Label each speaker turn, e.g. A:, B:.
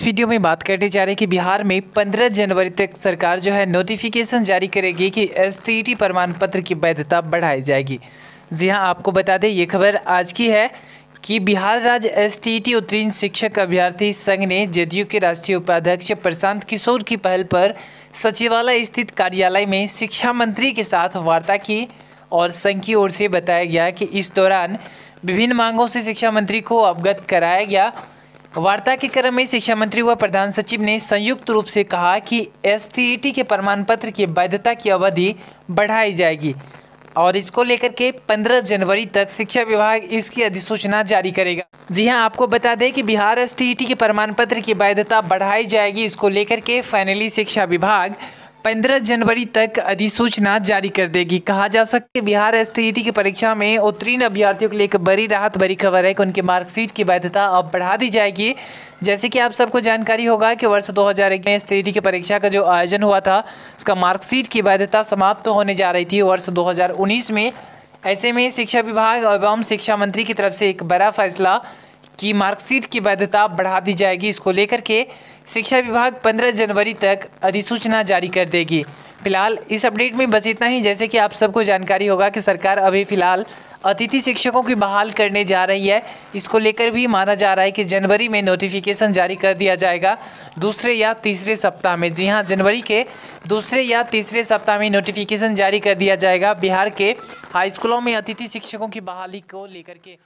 A: इस वीडियो में बात करने जा रहे हैं कि बिहार में 15 जनवरी तक सरकार जो है नोटिफिकेशन जारी करेगी कि एस प्रमाण पत्र की वैधता बढ़ाई जाएगी। जी हाँ आपको बता दें, ये खबर आज की है कि बिहार राज्य एस उत्तीर्ण शिक्षक अभ्यर्थी संघ ने जेडीयू के राष्ट्रीय उपाध्यक्ष प्रशांत किशोर की पहल पर सचिवालय स्थित कार्यालय में शिक्षा मंत्री के साथ वार्ता की और संघ की ओर से बताया गया कि इस दौरान विभिन्न मांगों से शिक्षा मंत्री को अवगत कराया गया वार्ता के क्रम में शिक्षा मंत्री व प्रधान सचिव ने संयुक्त रूप से कहा कि एसटीईटी के प्रमाण पत्र की वैधता की अवधि बढ़ाई जाएगी और इसको लेकर के 15 जनवरी तक शिक्षा विभाग इसकी अधिसूचना जारी करेगा। जी हाँ, आपको बता दें कि बिहार एसटीईटी के प्रमाण पत्र की वैधता बढ़ाई जाएगी। इसको लेकर के फाइनली शिक्षा विभाग पंद्रह जनवरी तक अधिसूचना जारी कर देगी। कहा जा सकता है बिहार एस की परीक्षा में उत्तीर्ण अभ्यर्थियों के लिए एक बड़ी राहत बड़ी खबर है कि उनकी मार्कशीट की वैधता अब बढ़ा दी जाएगी। जैसे कि आप सबको जानकारी होगा कि वर्ष 2001 में एस की परीक्षा का जो आयोजन हुआ था, उसका मार्कशीट की वैधता समाप्त तो होने जा रही थी। वर्ष 2019 में ऐसे में शिक्षा विभाग एवं शिक्षा मंत्री की तरफ़ से एक बड़ा फैसला की मार्कशीट की वैधता बढ़ा दी जाएगी। इसको लेकर के शिक्षा विभाग 15 जनवरी तक अधिसूचना जारी कर देगी। फ़िलहाल इस अपडेट में बस इतना ही। जैसे कि आप सबको जानकारी होगा कि सरकार अभी फ़िलहाल अतिथि शिक्षकों की बहाल करने जा रही है। इसको लेकर भी माना जा रहा है कि जनवरी में नोटिफिकेशन जारी कर दिया जाएगा दूसरे या तीसरे सप्ताह में। जी हाँ जनवरी के दूसरे या तीसरे सप्ताह में नोटिफिकेशन जारी कर दिया जाएगा। बिहार के हाई स्कूलों में अतिथि शिक्षकों की बहाली को लेकर के।